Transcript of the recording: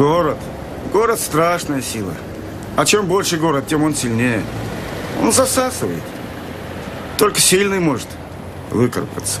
Город. Город страшная сила. А чем больше город, тем он сильнее. Он засасывает. Только сильный может выкарабкаться.